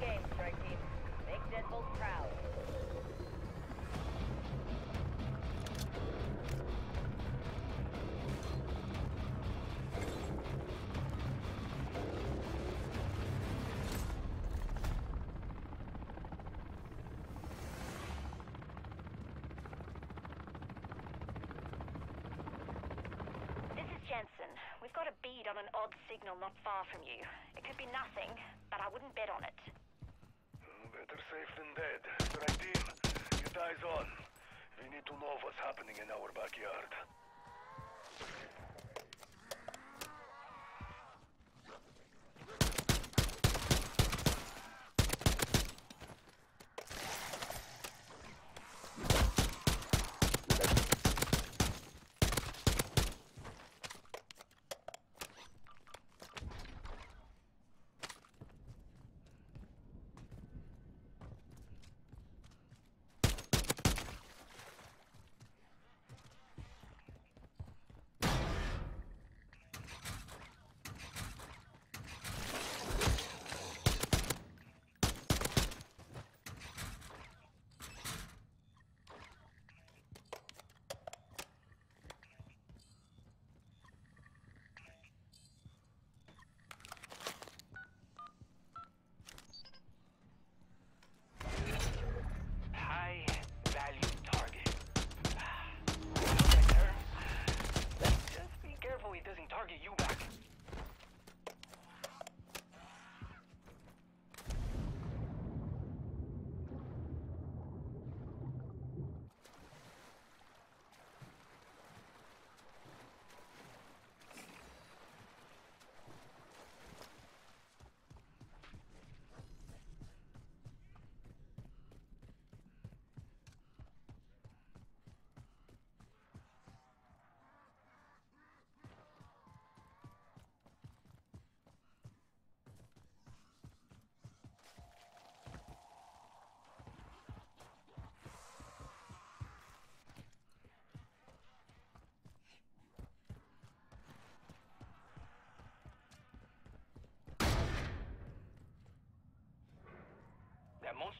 Game, strike team. Make Deadbolt proud. Jensen, we've got a bead on an odd signal not far from you. It could be nothing, but I wouldn't bet on it. to know what's happening in our backyard.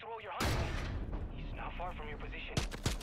through all your highway. He's not far from your position.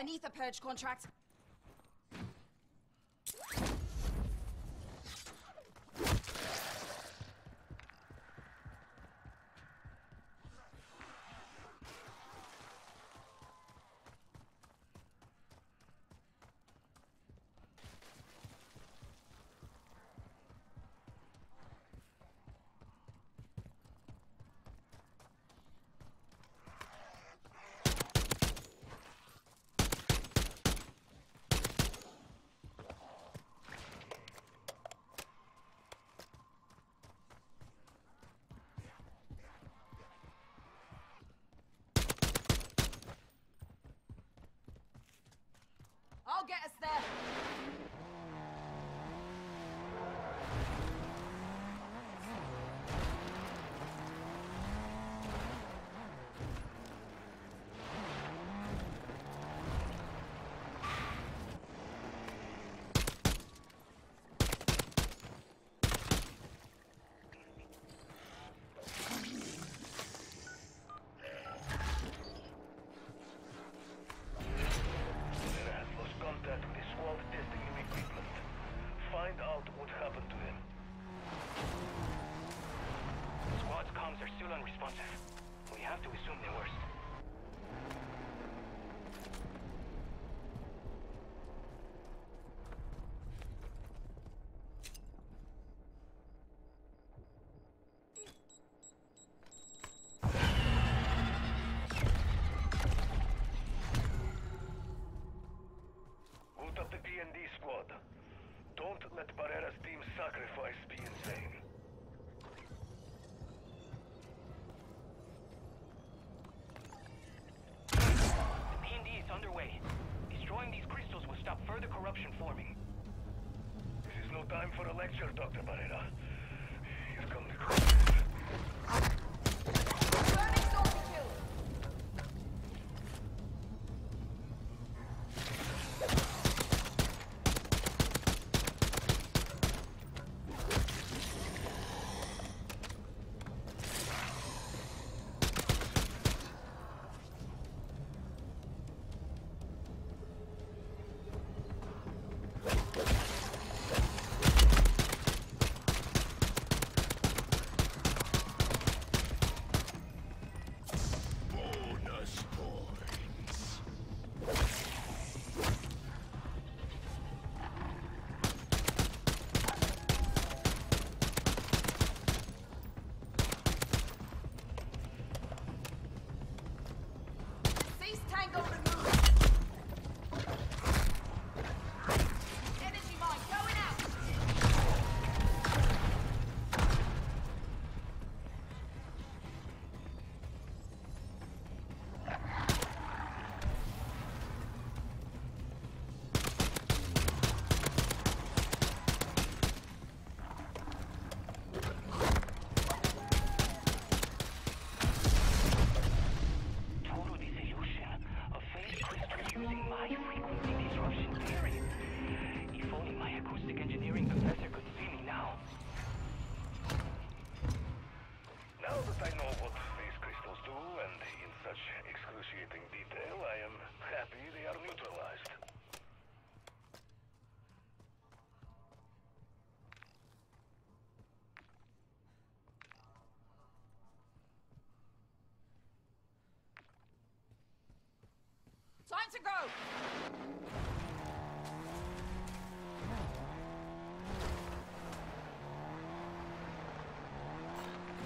An ether purge contract. Get us there. Let Barrera's team's sacrifice be in vain. The P&D is underway. Destroying these crystals will stop further corruption forming. This is no time for a lecture, Dr. Barrera. Here come the criminals. To go.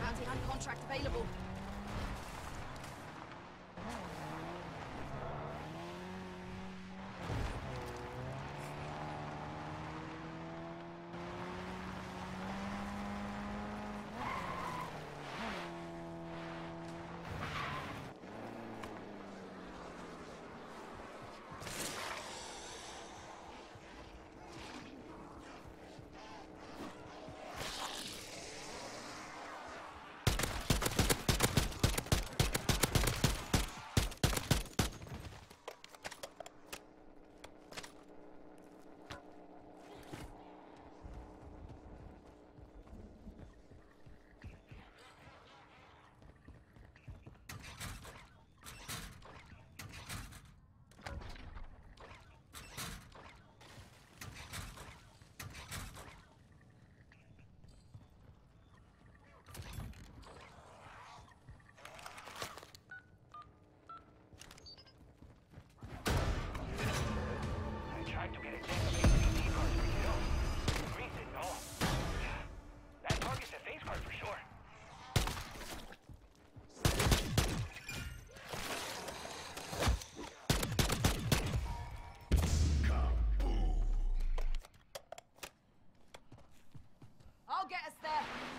Bounty hunt contract available. I'll get us there.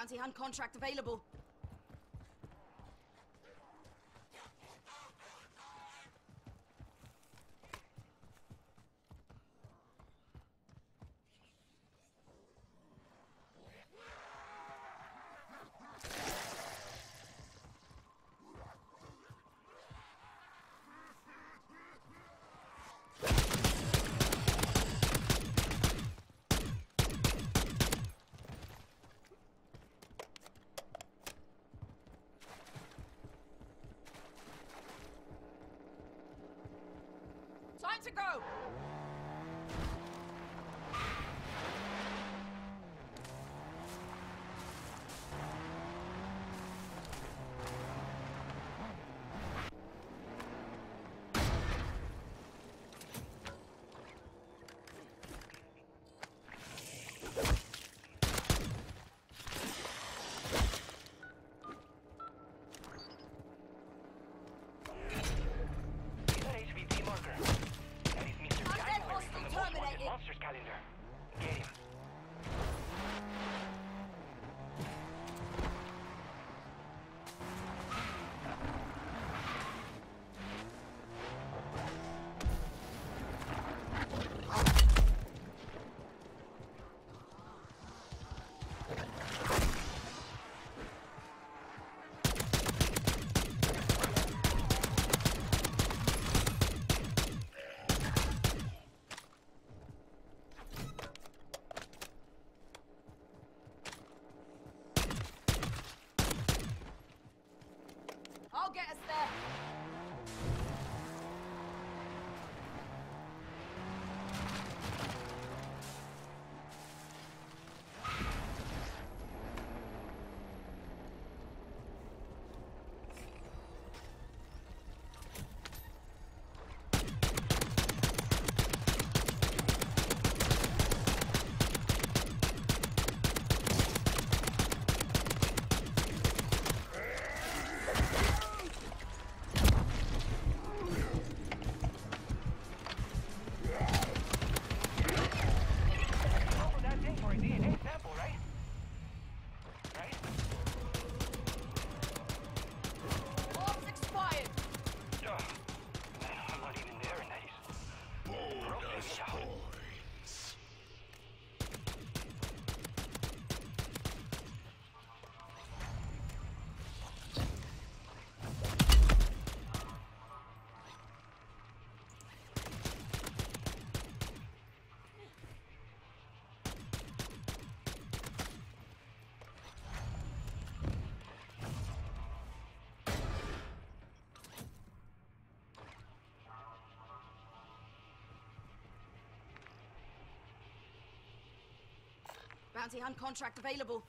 Bounty hunt contract available. Bounty hunt contract available.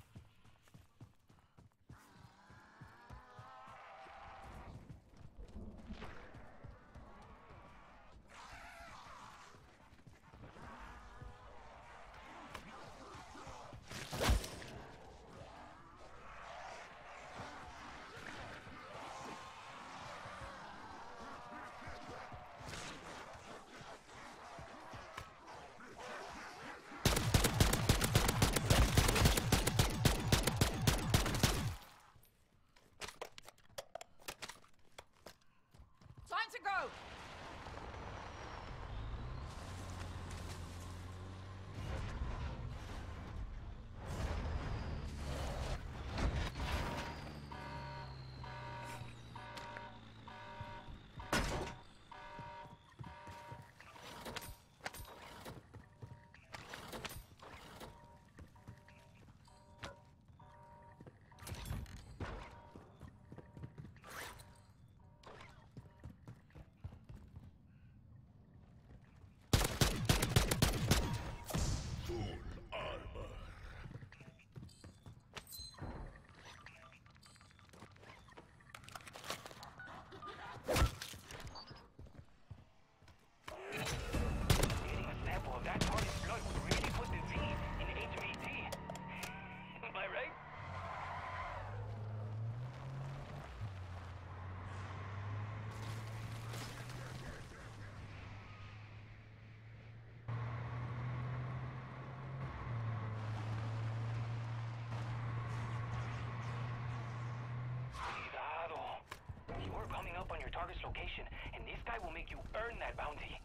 Score coming up on your target's location, and this guy will make you earn that bounty.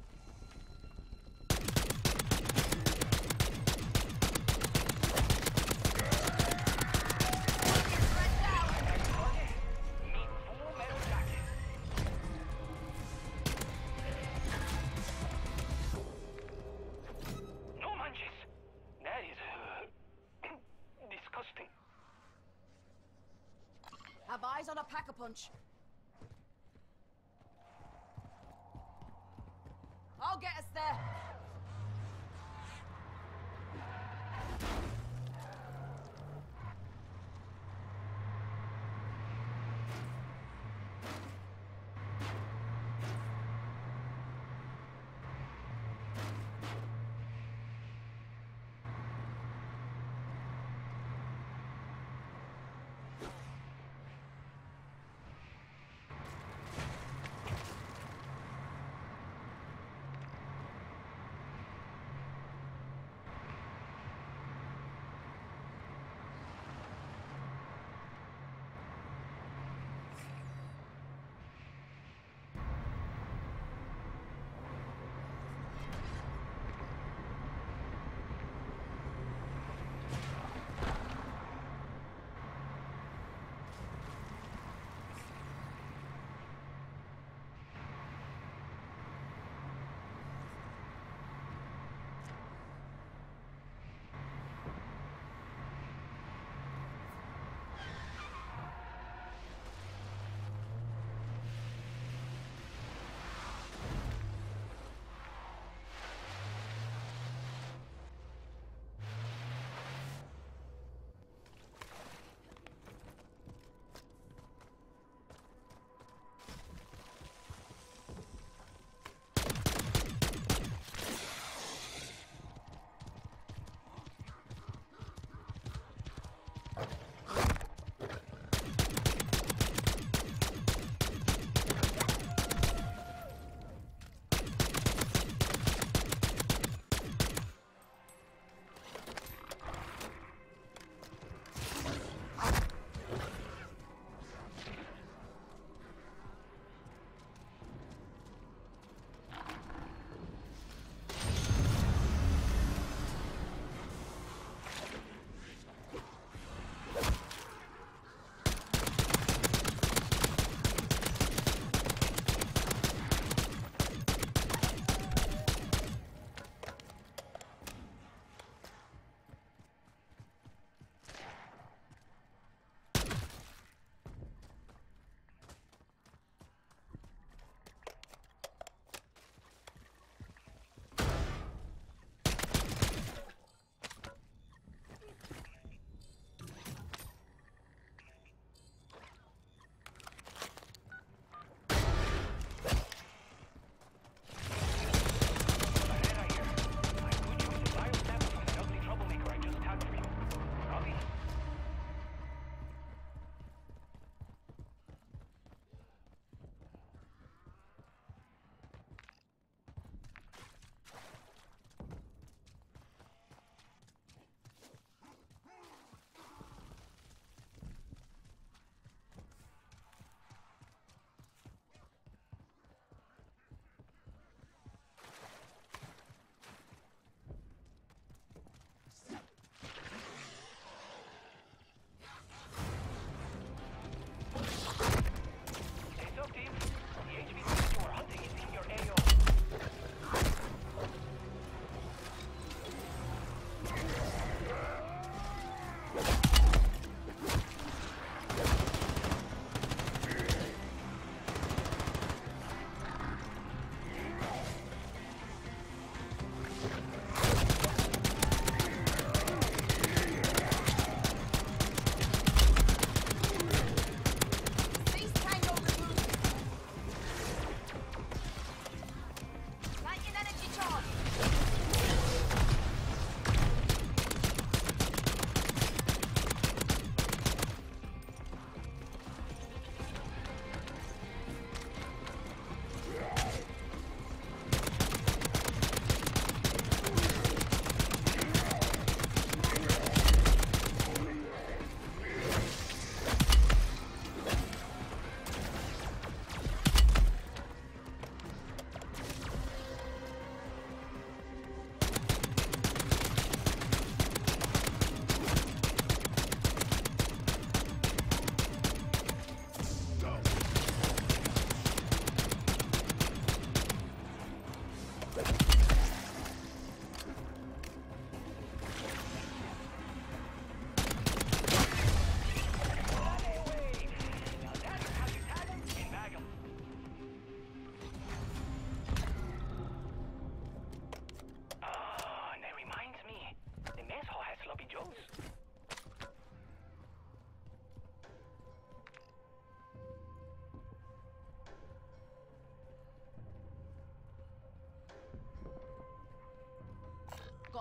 Uh, disgusting. Have eyes on a pack-a-punch.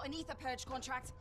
An ether purge contract?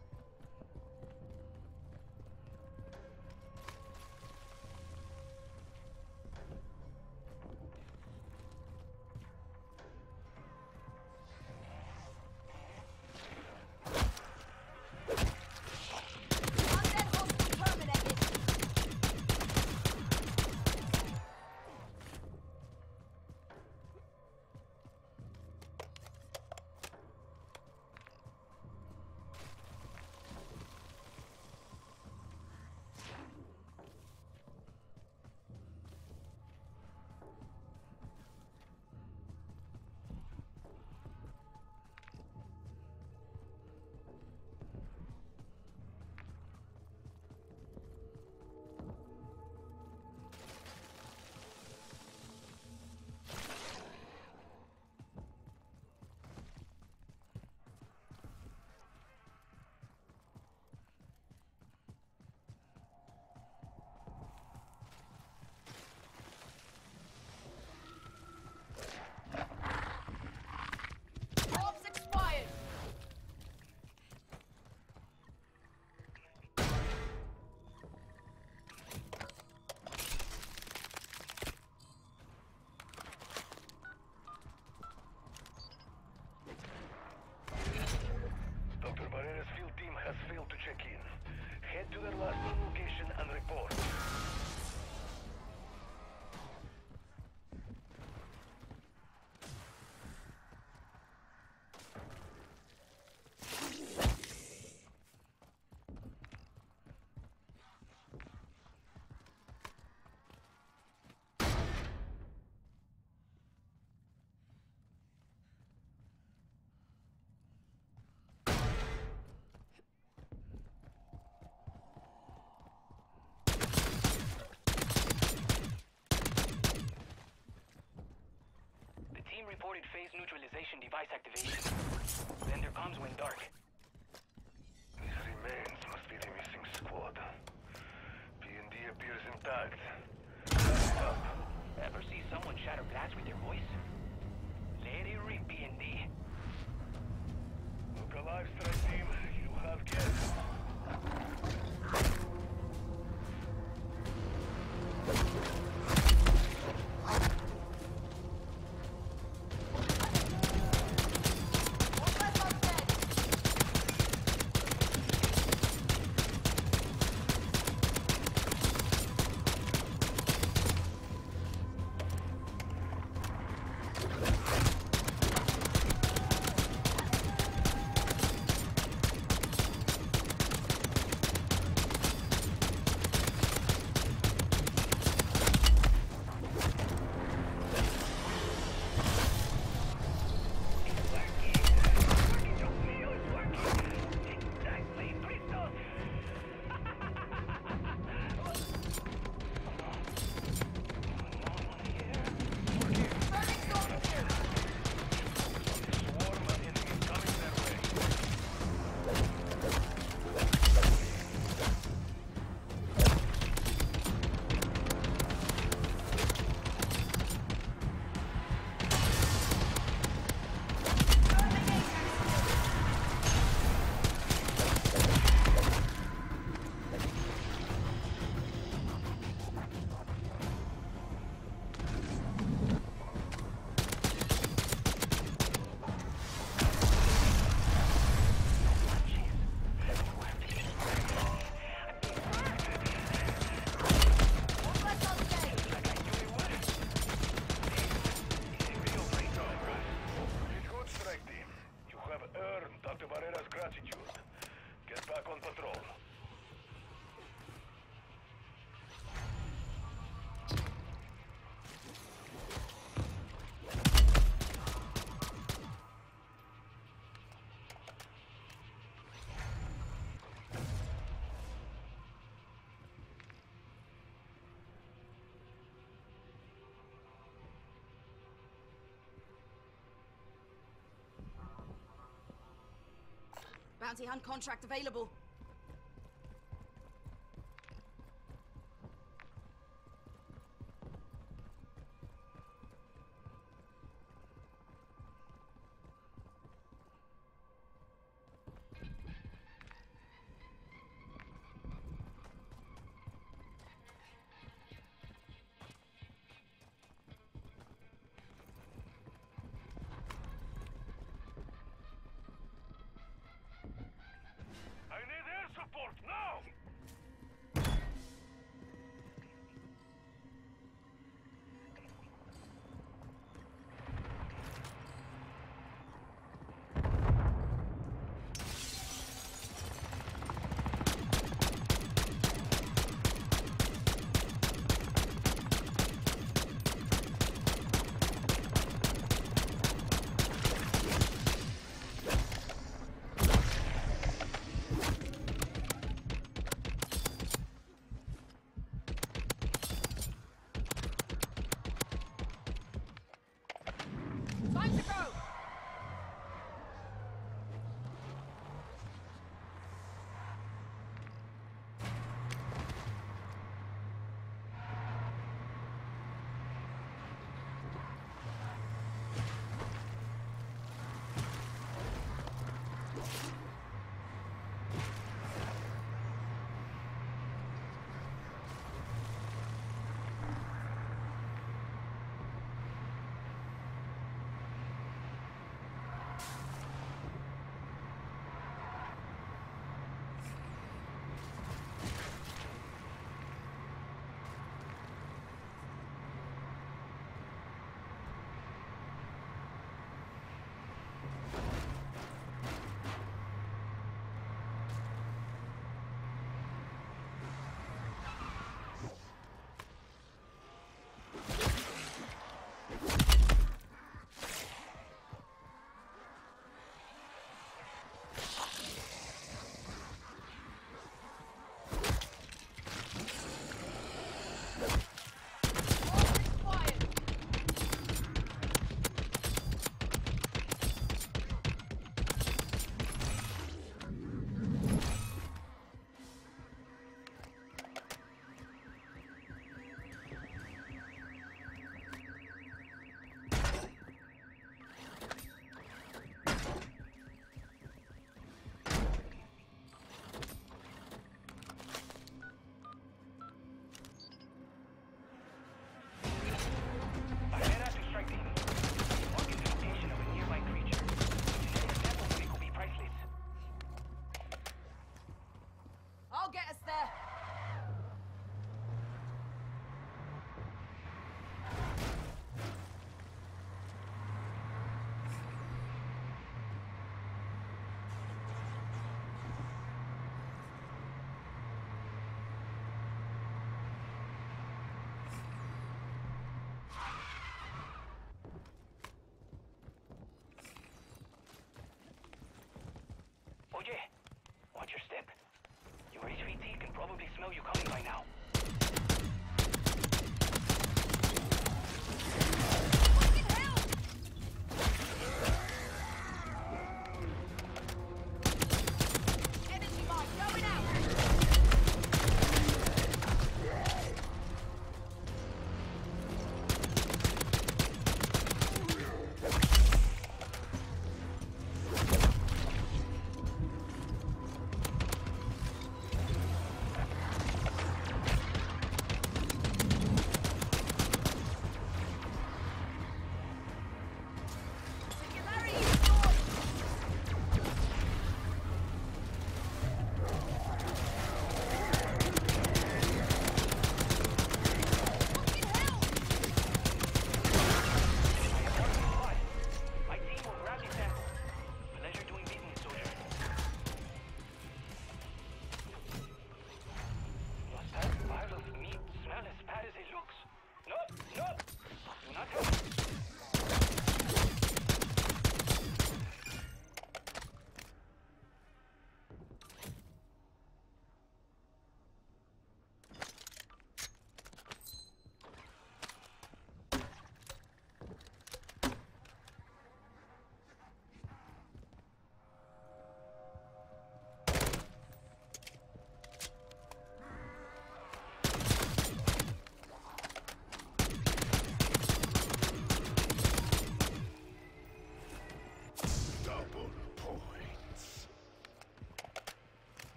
Phase neutralization device activation. Then their comms went dark. These remains must be the missing squad. P&D appears intact. Up. Ever see someone shatter glass with their voice? Let it rip, B&D. Look alive, strike Bounty hunt contract available. know you coming by now.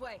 Way.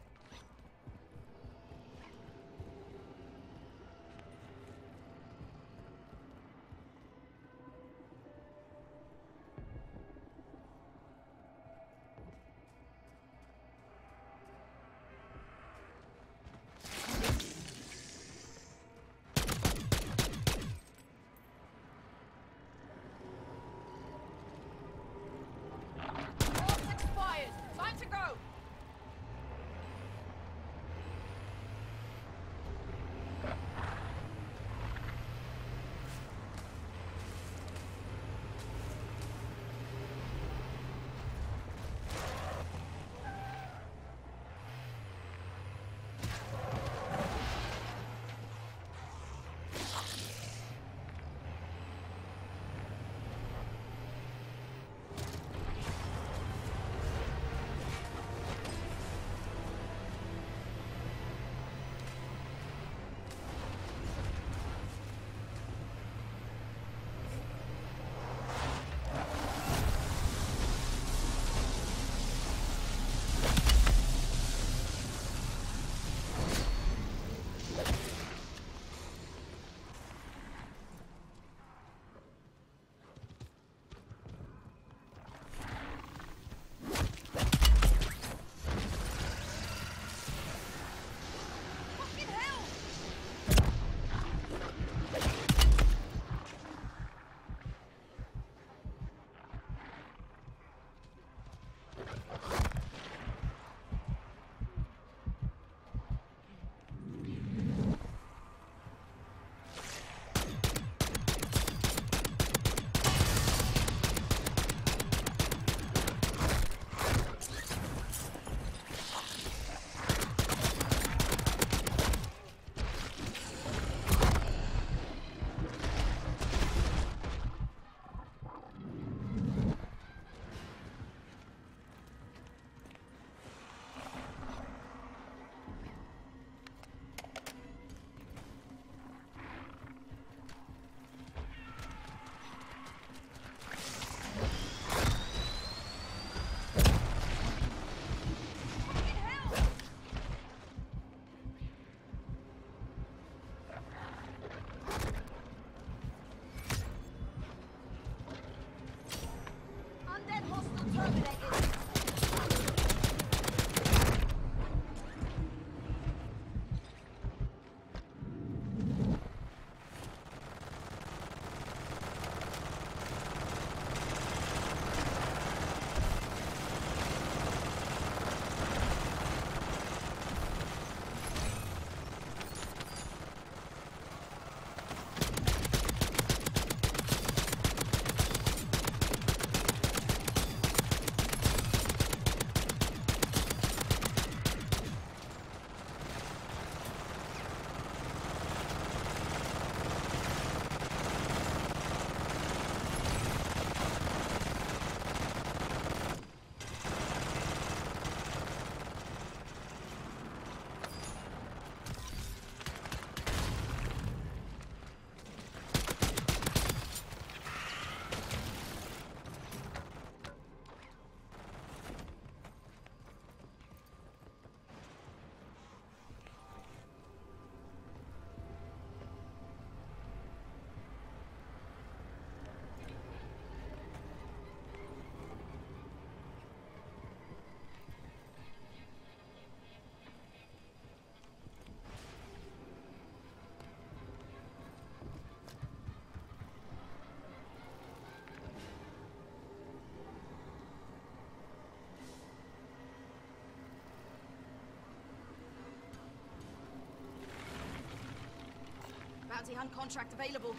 bounty hunt contract available.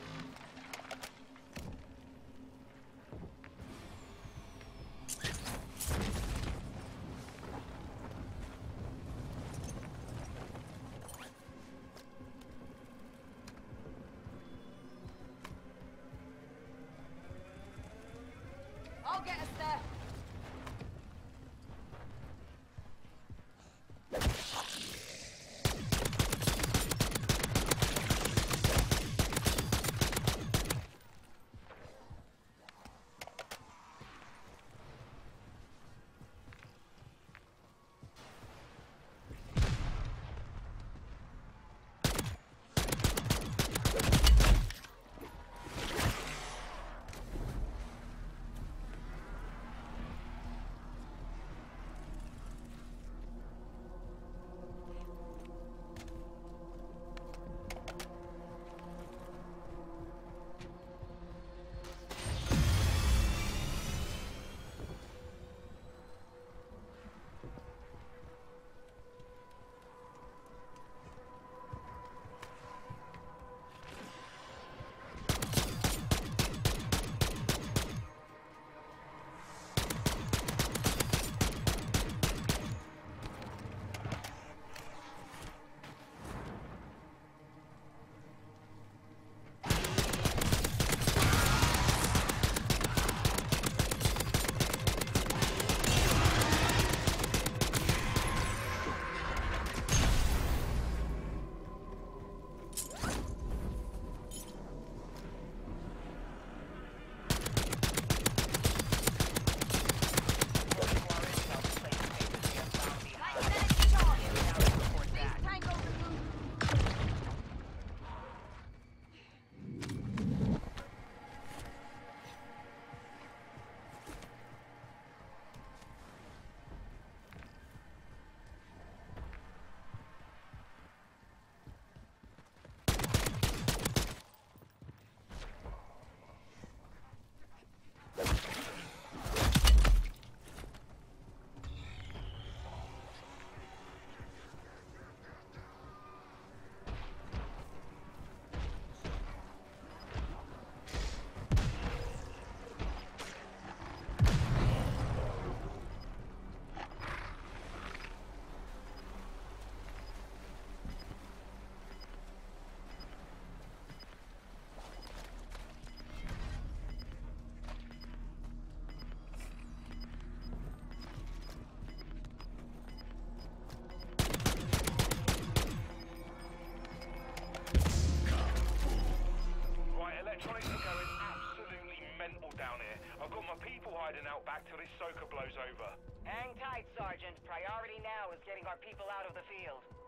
our people out of the field.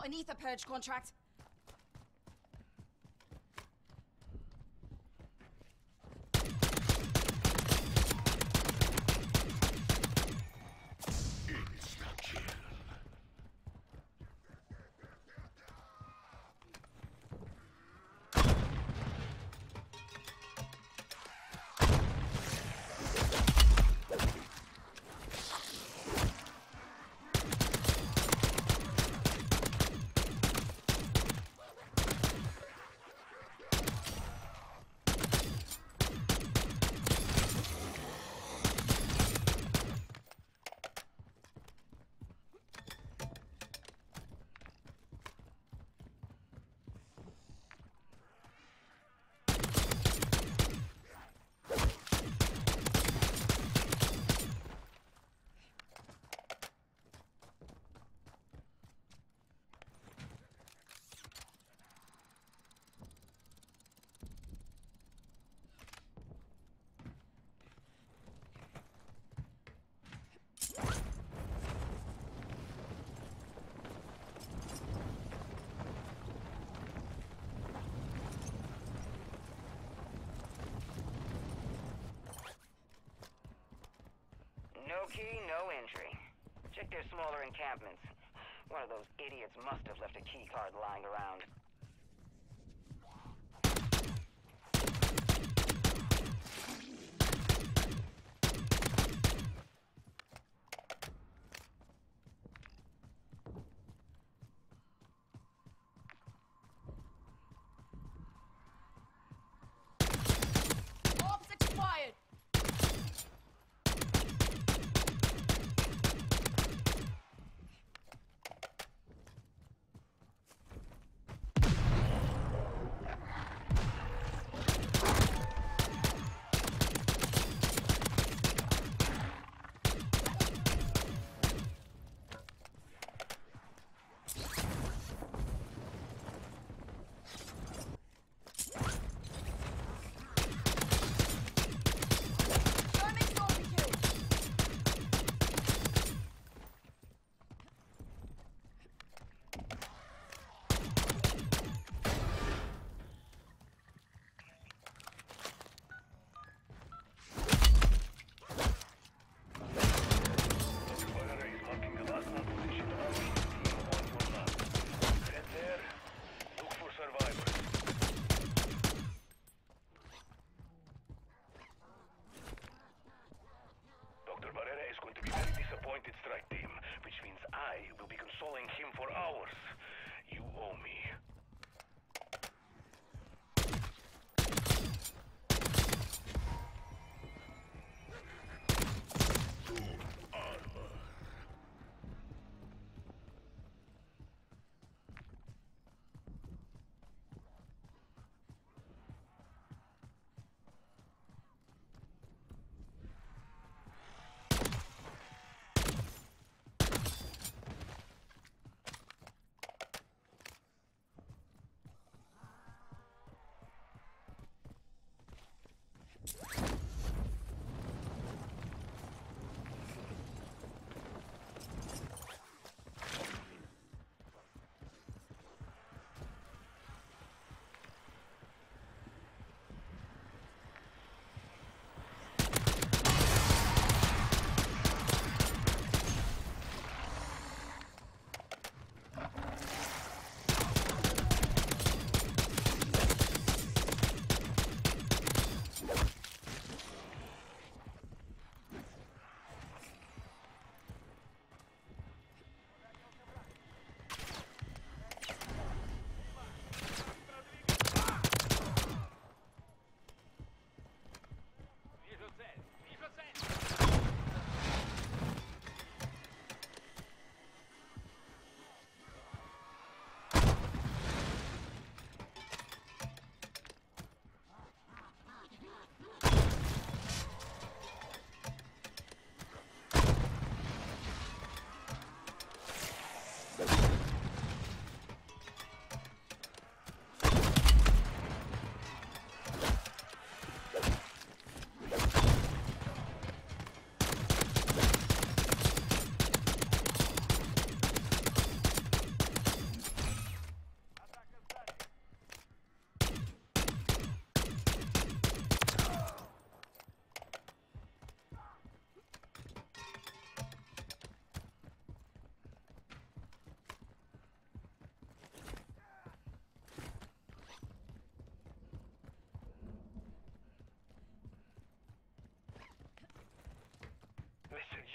Got an ether purge contract. No key, no entry. Check their smaller encampments. One of those idiots must have left a key card lying around.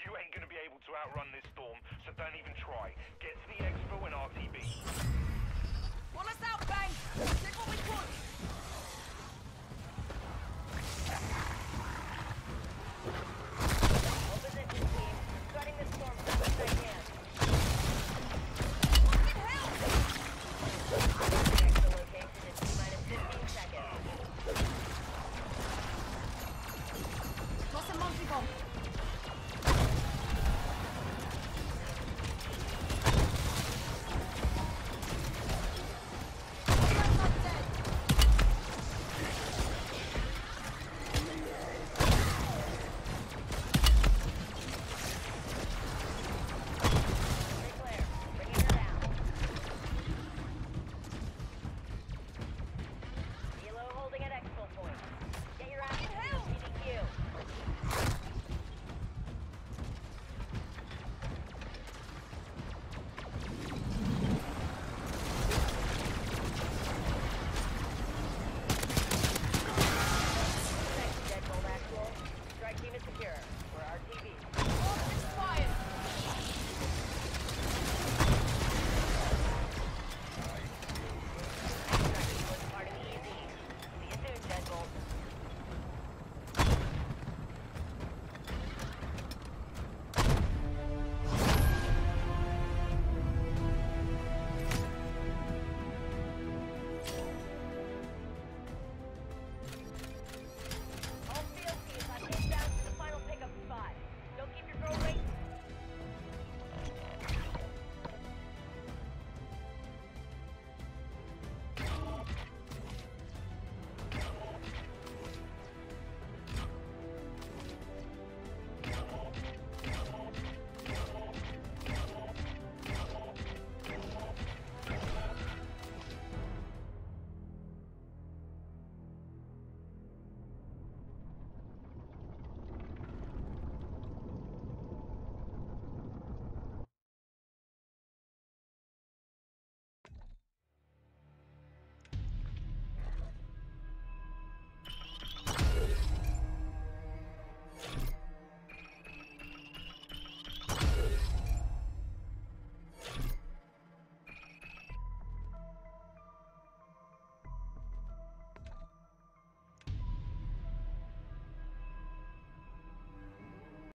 You ain't gonna be able to outrun this storm, so don't even try. Get to the expo and RTB. Want us out, what we!